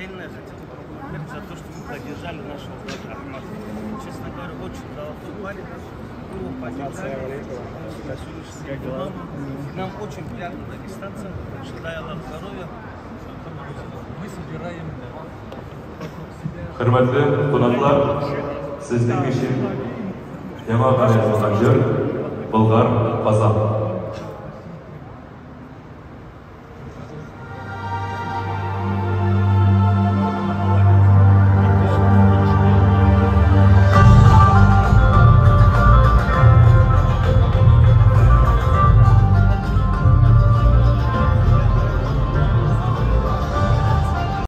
отдельно что хотел хотел поблагодарить за то, что вы поддержали нашего брата Ахмада. Честно говоря, очень золотой парень. Его поддержали. Нам очень приятно Дагестанцам. Желаю Аллах здоровья. Hürmetli konaklar, sizlik için Kemal Karayazı Bulgar Kazan.